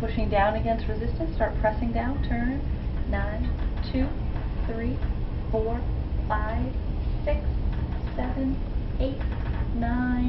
pushing down against resistance, start pressing down, turn, nine, two, three, four, five, six, seven, eight, nine,